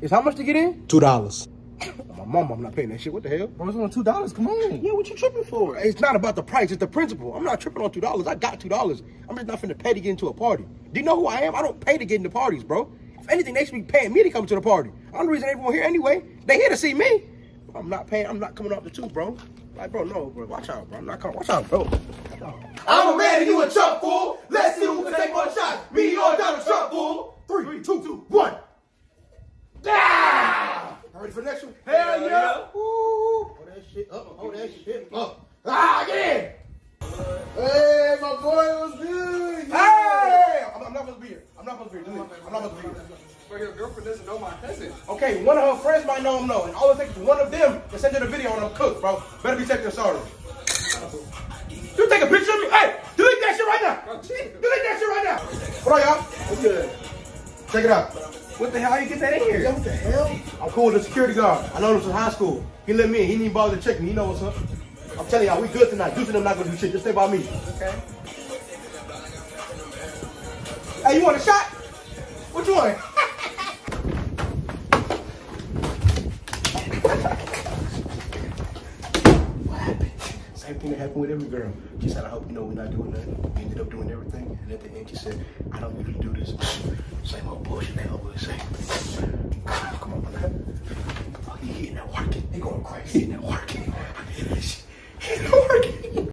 It's how much to get in? Two dollars. Oh, my mom, I'm not paying that shit. What the hell? Bro, it's only two dollars. Come on. Yeah, what you tripping for? It's not about the price, it's the principle. I'm not tripping on two dollars. I got two dollars. I'm just not finna pay to get into a party. Do you know who I am? I don't pay to get into parties, bro. If anything, they should be paying me to come to the party. I'm the reason everyone here anyway. They here to see me. I'm not paying. I'm not coming off the two, bro. Like, bro, no, bro. Watch out, bro. I'm not coming. Watch out, bro. I'm a man and you a chump, fool. Let's see who can take more shots. Me or Donald Trump fool. Three, two, two, one. Ready for the next one? Hell yeah. Ooh. Hold that shit up. Hold that shit up. Ah, get in. Hey, my boy was good. Hey! I'm, I'm not supposed to be here. I'm not supposed to be here. I'm not supposed to be here. But your girlfriend doesn't know my cousin. Okay, one of her friends might know him, know. And all it takes is one of them to send you the video on them cook, bro. Better be taking a sorry. You take a picture of me? Hey, delete that shit right now. Delete that shit right now. What up, y'all? What's good? Check it out. What the hell? How you get that in here? What the hell? I'm cool with the security guard. I know him since high school. He let me in. He didn't even bother to check me. He knows what's up. I'm telling y'all, we good tonight. You them not gonna do shit. Just stay by me. Okay. Hey, you want a shot? What you want? what happened? Same thing that happened with every girl. She said, I hope you know we're not doing nothing. We ended up doing everything. And at the end, she said, I don't usually do this. Same old bullshit they always say. Come on, man. Oh, he hitting that working. He going crazy. Hitting that working.